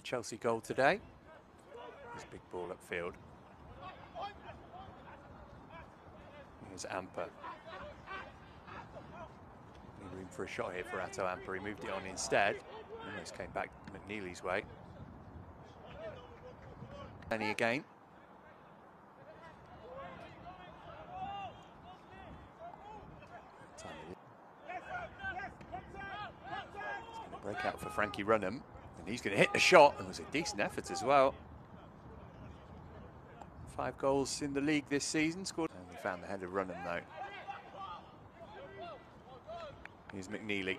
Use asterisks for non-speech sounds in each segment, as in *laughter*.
the Chelsea goal today. This big ball upfield. Here's Ampah. Room for a shot here for Ato Ampah. He moved it on instead. Almost came back McNeilly's way. Any again. Break out for Frankie Runham, he's going to hit the shot. and It was a decent effort as well. Five goals in the league this season, scored. And found the head of Runham though. Here's McNeilly.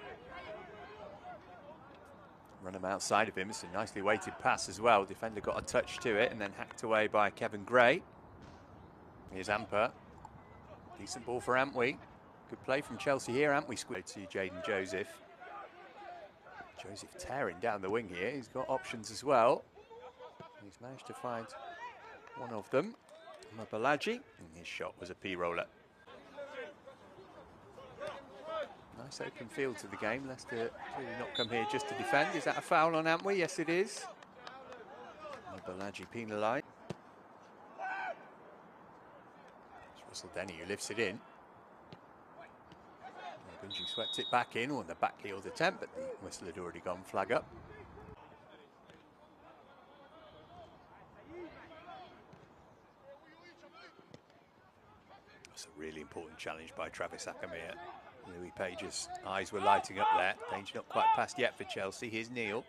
Runham outside of him. It's a nicely weighted pass as well. Defender got a touch to it and then hacked away by Kevin Gray. Here's Ampah. Decent ball for Antwi. Good play from Chelsea here. Antwi squared to Jaden Joseph. Joseph tearing down the wing here. He's got options as well. He's managed to find one of them. Mabalaji, and his shot was a P-roller. Nice open field to the game. Leicester clearly not come here just to defend. Is that a foul on Antwi? Yes, it is. Mabalaji penalised. It's Russell Denny who lifts it in. Gunji swept it back in on the back backheeled attempt, but the whistle had already gone flag up. That's a really important challenge by Travis Akomeah. Louis Page's eyes were lighting up there. Danger not quite passed yet for Chelsea. Here's Neil.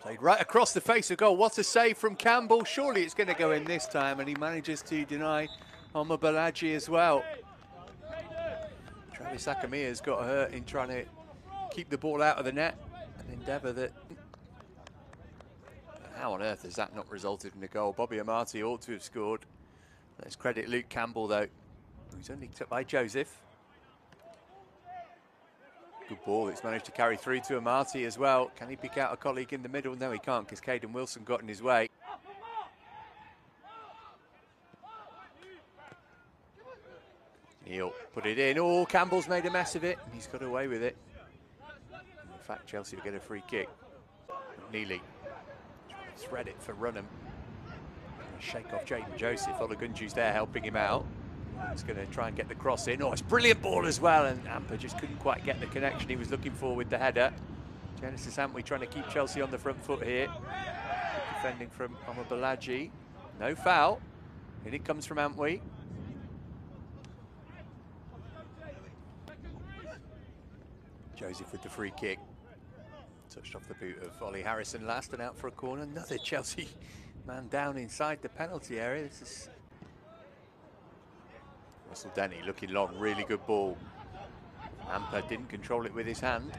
Played right across the face of goal. What a save from Campbell. Surely it's going to go in this time, and he manages to deny Omar Balaji as well. Travis Akomeah has got hurt in trying to keep the ball out of the net. An endeavour that... How on earth has that not resulted in a goal? Bobby Amartey ought to have scored. Let's credit Luke Campbell, though. He's only took by Joseph. Good ball. It's managed to carry through to Amartey as well. Can he pick out a colleague in the middle? No, he can't because Caden Wilson got in his way. Neil put it in. Oh, Campbell's made a mess of it, he's got away with it. In fact, Chelsea will get a free kick. Neely thread it for Runham. Shake off Jaden Joseph. Olagunju's there helping him out. He's going to try and get the cross in. Oh, it's brilliant ball as well, and Ampah just couldn't quite get the connection he was looking for with the header. Genesis Antwi trying to keep Chelsea on the front foot here. Defending from Omar Balaji. No foul. And it comes from Antwi. Joseph with the free kick. Touched off the boot of Ollie Harrison last and out for a corner. Another *laughs* Chelsea man down inside the penalty area. This is Russell Denny looking long, really good ball. Ampah didn't control it with his hand.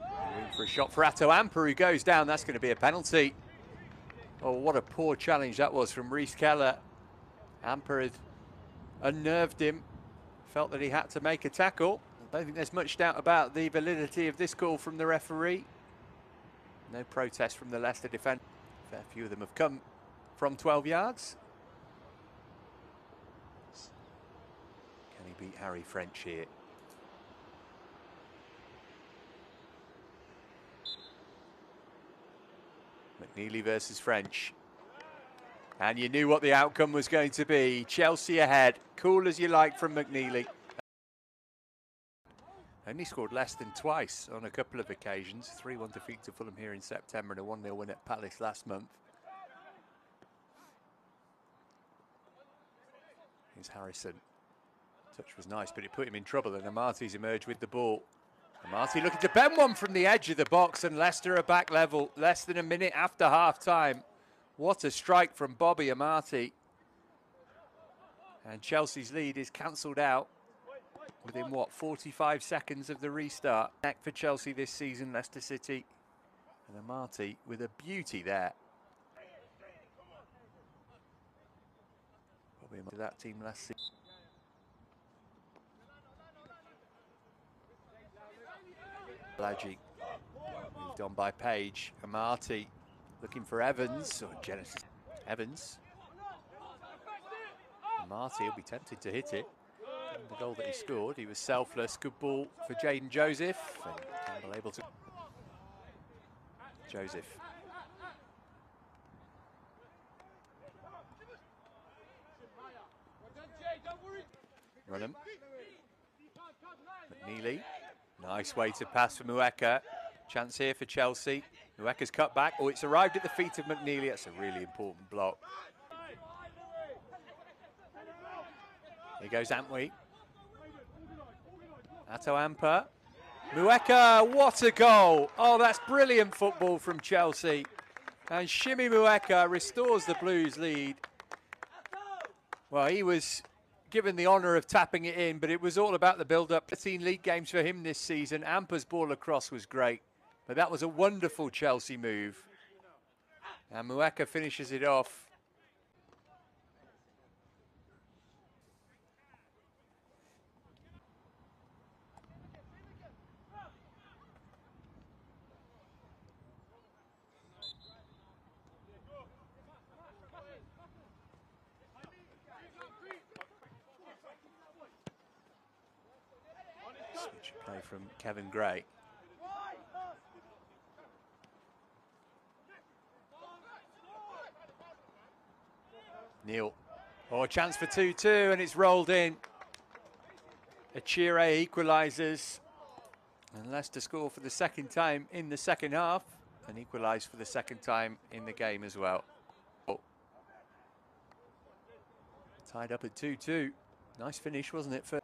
Room for a shot for Ato Ampah who goes down. That's going to be a penalty. Oh, what a poor challenge that was from Reese Keller. Ampah had unnerved him. Felt that he had to make a tackle. I don't think there's much doubt about the validity of this call from the referee. No protest from the Leicester defence. Fair few of them have come from 12 yards. Can he beat Harry French here? McNeilly versus French. And you knew what the outcome was going to be. Chelsea ahead. Cool as you like from McNeilly. Only scored less than twice on a couple of occasions. 3-1 defeat to Fulham here in September and a 1-0 win at Palace last month. Here's Harrison. Touch was nice, but it put him in trouble and Amartey's emerged with the ball. Amartey looking to bend one from the edge of the box and Leicester are back level less than a minute after half time. What a strike from Bobby Amartey. And Chelsea's lead is cancelled out within what 45 seconds of the restart. Neck for Chelsea this season, Leicester City, and Amartey with a beauty there. Probably that team last season. Balaji moved on by Page. Amartey looking for Evans or Genesis. Evans. Amartey will be tempted to hit it the goal that he scored. He was selfless. Good ball for Jaden Joseph. And Campbell able to... Joseph. Runham. McNeilly. Nice way to pass for Mheuka. Chance here for Chelsea. Mheuka's cut back. Oh, it's arrived at the feet of McNeilly. That's a really important block. Here goes Antwi. Ato Ampah. Mheuka, what a goal. Oh, that's brilliant football from Chelsea. And Shimi Mheuka restores the Blues lead. Well, he was given the honour of tapping it in, but it was all about the build-up. 15 league games for him this season. Ampah's ball across was great, but that was a wonderful Chelsea move. And Mheuka finishes it off. Play from Kevin Gray. Neil. Oh, a chance for 2-2 and it's rolled in. Achire equalises. And Leicester score for the second time in the second half and equalise for the second time in the game as well. Oh. Tied up at 2-2. Nice finish, wasn't it, for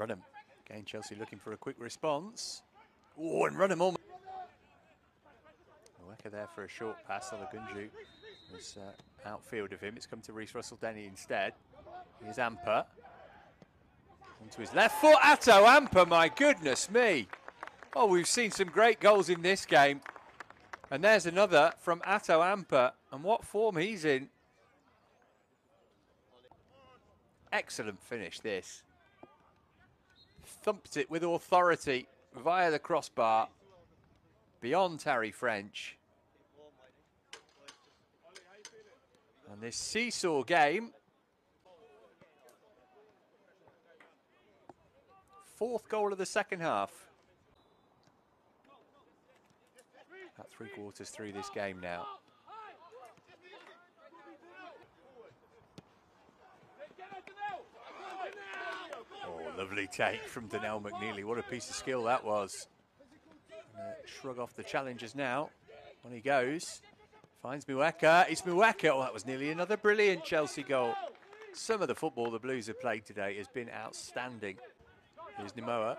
Runham. Again, Chelsea looking for a quick response. Oh, and Runham almost. Mheuka there for a short pass. Olagunju was uh, outfield of him. It's come to Reese Russell Denny instead. Here's Ampah. Onto his left foot. Ato Ampah, my goodness me. Oh, we've seen some great goals in this game. And there's another from Ato Ampah. And what form he's in. Excellent finish, this thumped it with authority via the crossbar beyond Harry French. And this seesaw game, fourth goal of the second half. About three quarters through this game now. Lovely take from Donnell McNeilly. What a piece of skill that was. shrug off the challenges now. On he goes. Finds Mheuka. It's Mheuka. Oh, that was nearly another brilliant Chelsea goal. Some of the football the Blues have played today has been outstanding. Here's Nimoa.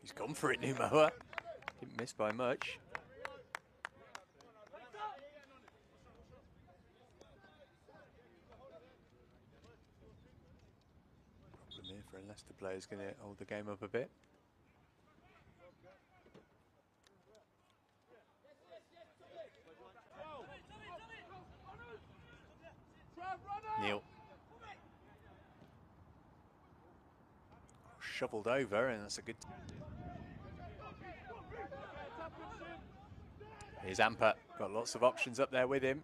He's gone for it, Nimoa. Didn't miss by much. Leicester player's going to hold the game up a bit. Neil. Shoveled over, and that's a good... Here's Ampah, got lots of options up there with him.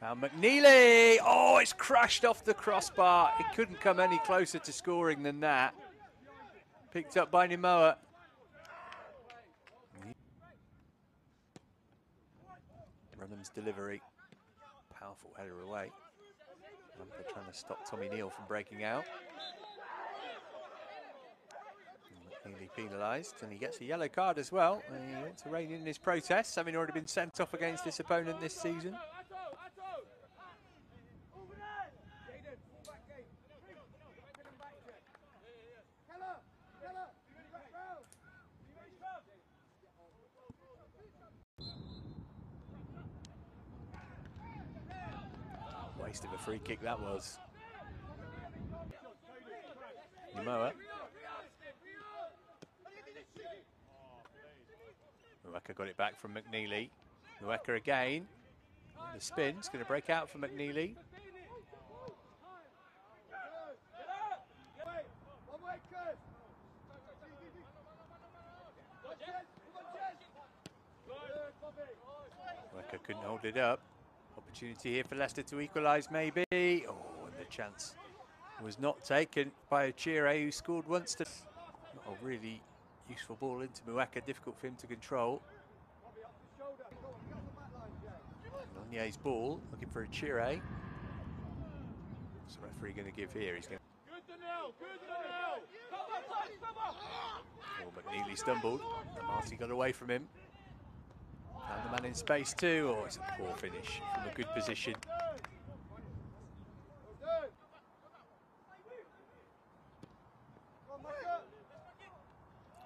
Found McNeilly. Oh, it's crashed off the crossbar. It couldn't come any closer to scoring than that. Picked up by Nimoa. Runham's delivery. Powerful header away. Trying to stop Tommy Neal from breaking out. McNeilly penalised, and he gets a yellow card as well. And he went to rein in his protests, having already been sent off against this opponent this season. Beast of a free kick that was. Yamoa. Mheuka got it back from McNeilly. Mheuka again. The spin's going to break out for McNeilly. Mheuka couldn't hold it up. Opportunity here for Leicester to equalise, maybe. Oh, and the chance was not taken by Ochire, who scored once. To a really useful ball into Mheuka, difficult for him to control. Nonye's ball, looking for Ochire. What's the referee going to give here? He's going to. Oh, McNeilly stumbled. And Marty got away from him. And the man in space too. Oh, it's a poor finish from a good position.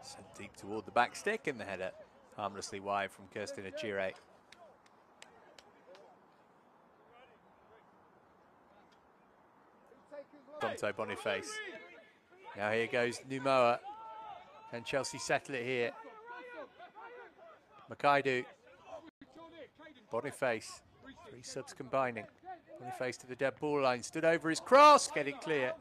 Sent deep toward the back stick and the header harmlessly wide from Kirsten Ochire. Dante Boniface. Now here goes Numoa. Can Chelsea settle it here? Makaidu. Boniface. Three subs combining. Boniface to the dead ball line. Stood over his cross. Get it clear.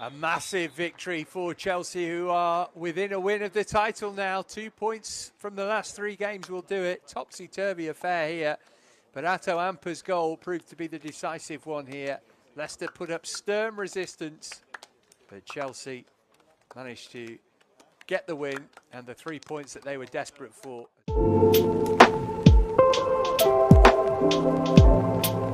A massive victory for Chelsea, who are within a win of the title now. Two points from the last three games will do it. Topsy turvy affair here. But Ato Ampah's goal proved to be the decisive one here. Leicester put up stern resistance, but Chelsea managed to get the win and the three points that they were desperate for. フフフ。